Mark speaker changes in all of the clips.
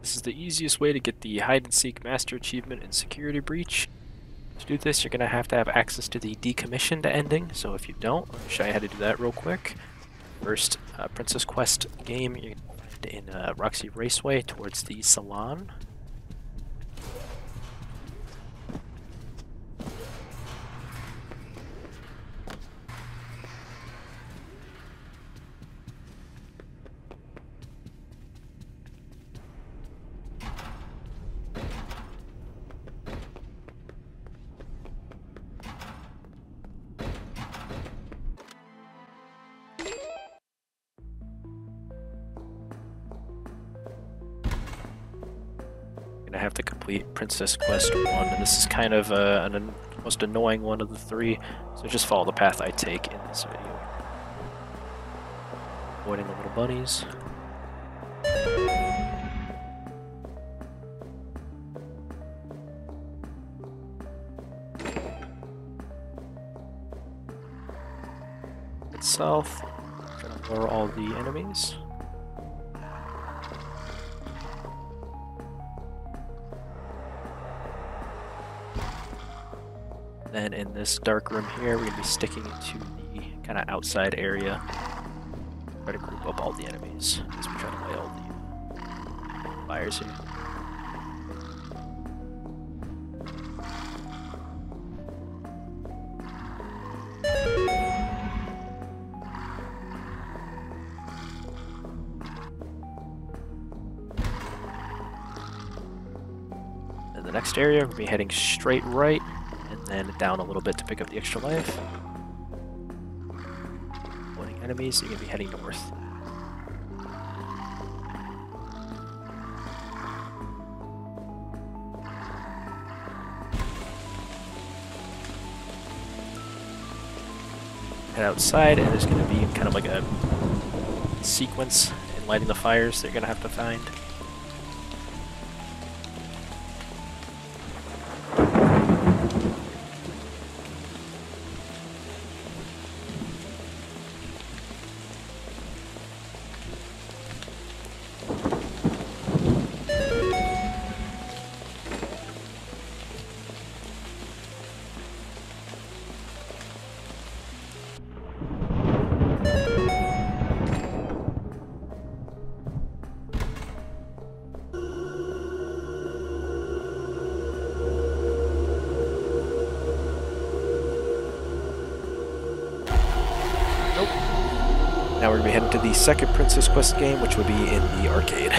Speaker 1: This is the easiest way to get the hide and seek master achievement in security breach. To do this, you're going to have to have access to the decommissioned ending, so if you don't, I'll show you how to do that real quick. First, uh, Princess Quest game you can find in uh, Roxy Raceway towards the Salon. Complete Princess Quest 1, and this is kind of uh, an, an most annoying one of the three, so just follow the path I take in this video. Avoiding the little bunnies. South, lure all the enemies. Then in this dark room here, we're going to be sticking to the kind of outside area. Try to group up all the enemies as we try to lay all the fires here. In the next area, we'll be heading straight right and down a little bit to pick up the extra life. Avoiding enemies, you're going to be heading north. Head outside, and there's going to be kind of like a sequence in lighting the fires that you're going to have to find. The second Princess Quest game, which would be in the arcade.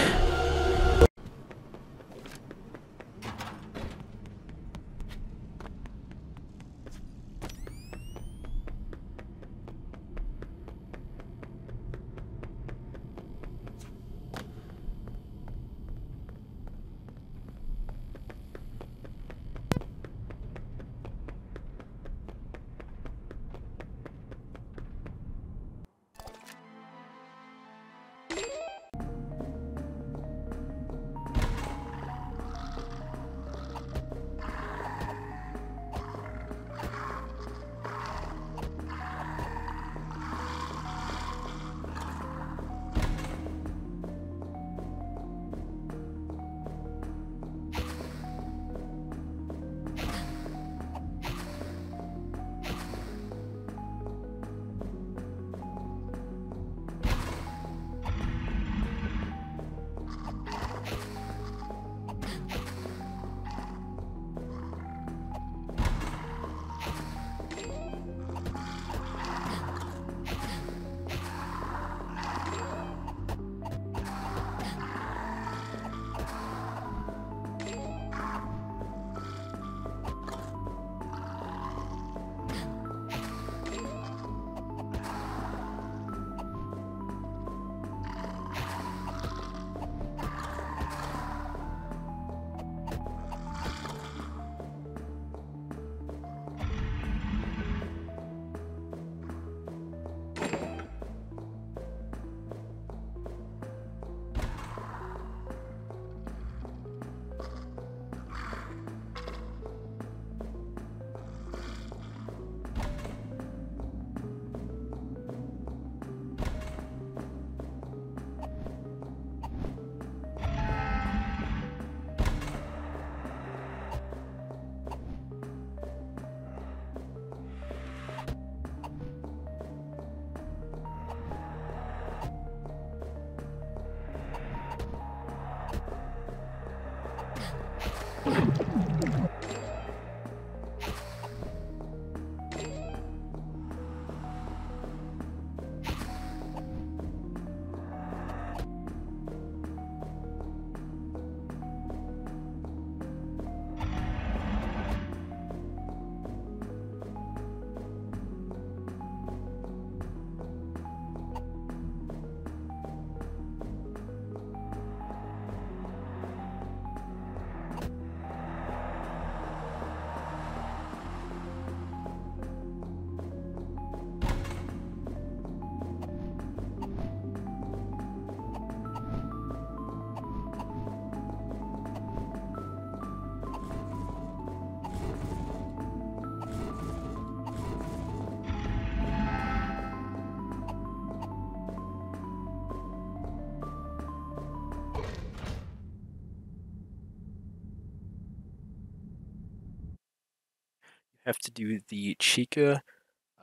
Speaker 1: Have to do the Chica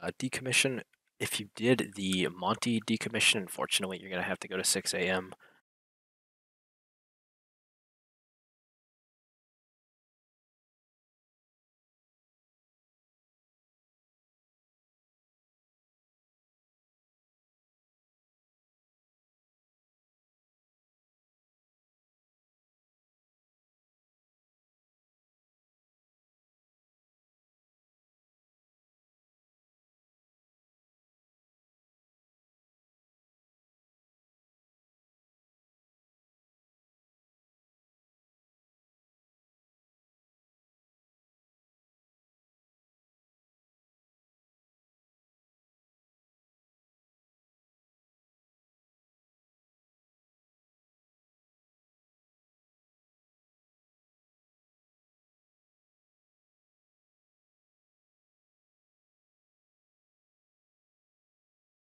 Speaker 1: uh, decommission. If you did the Monty decommission, unfortunately, you're going to have to go to 6 a.m.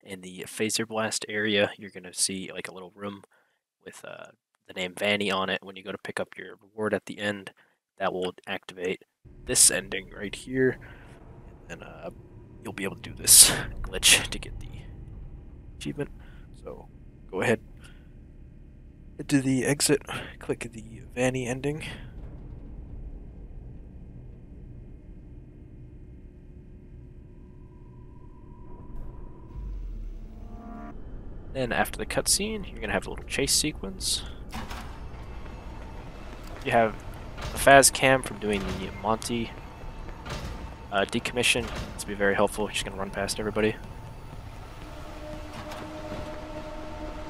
Speaker 1: in the Fazer Blast area, you're going to see like a little room with uh, the name Vanny on it. When you go to pick up your reward at the end, that will activate this ending right here. And uh, you'll be able to do this glitch to get the achievement. So go ahead, to the exit, click the Vanny ending. Then after the cutscene, you're gonna have a little chase sequence. You have the Faz cam from doing the Monty uh, decommission. It's be very helpful. Just gonna run past everybody.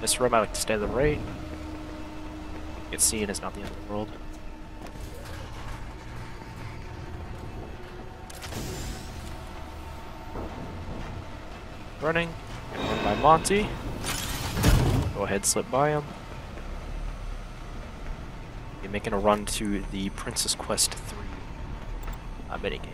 Speaker 1: This room, I like to stay the right. Get seen is not the end of the world. Running, run by Monty. Go ahead, slip by him. You're making a run to the Princess Quest 3 uh, minigame.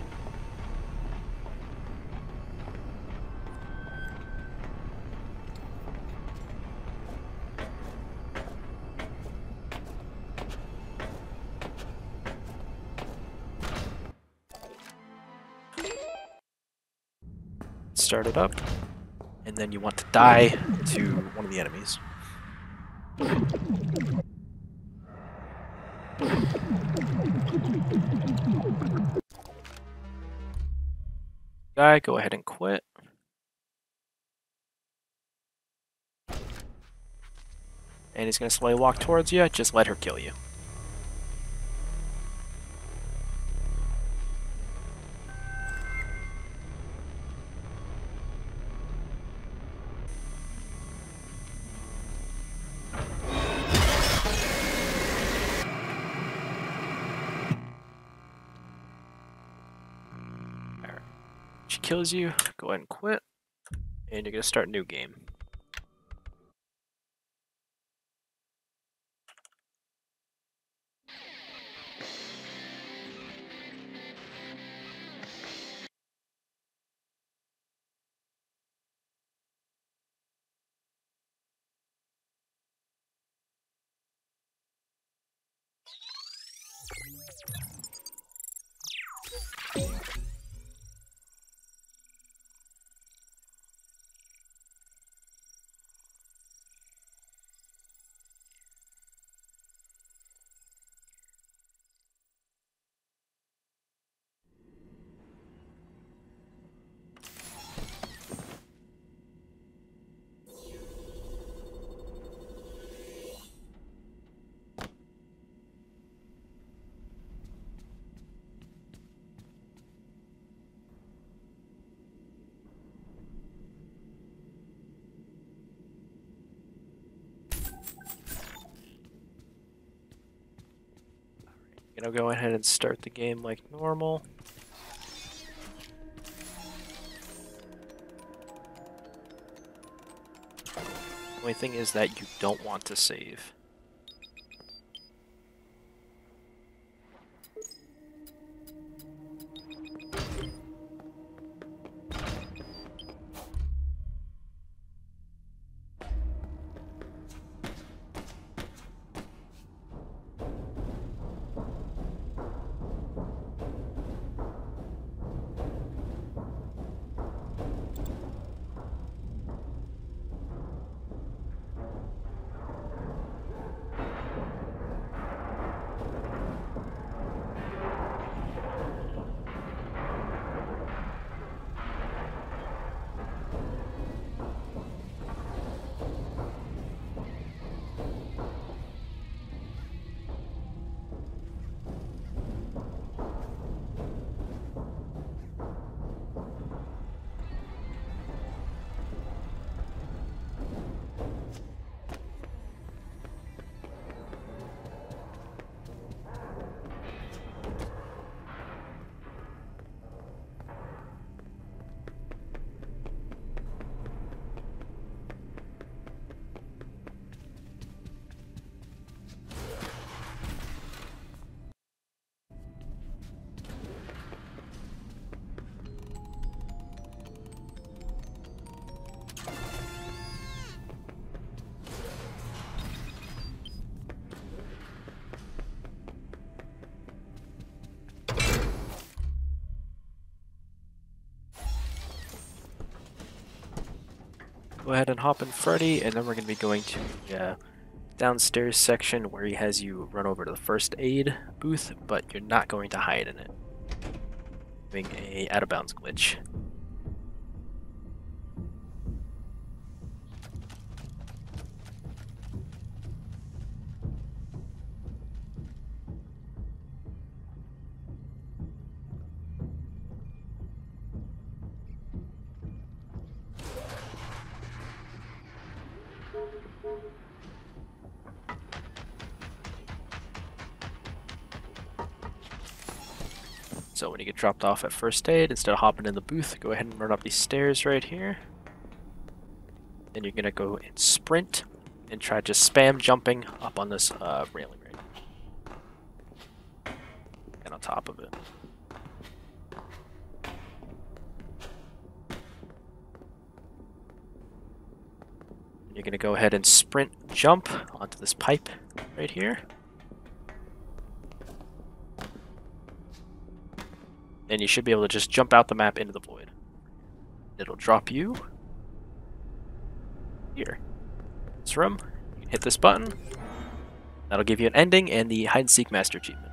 Speaker 1: Start it up, and then you want to die to one of the enemies. Guy, go ahead and quit. And he's gonna slowly walk towards you, just let her kill you. Kills you, go ahead and quit, and you're gonna start a new game. You're gonna go ahead and start the game like normal. The Only thing is that you don't want to save. Go ahead and hop in Freddy, and then we're going to be going to the uh, downstairs section where he has you run over to the first aid booth, but you're not going to hide in it. Having a out of bounds glitch. So when you get dropped off at first aid, instead of hopping in the booth, go ahead and run up these stairs right here. Then you're gonna go and sprint and try just spam jumping up on this uh, railing right and on top of it. You're gonna go ahead and sprint jump onto this pipe right here. and you should be able to just jump out the map into the void. It'll drop you here. This room. hit this button. That'll give you an ending and the hide and seek master achievement.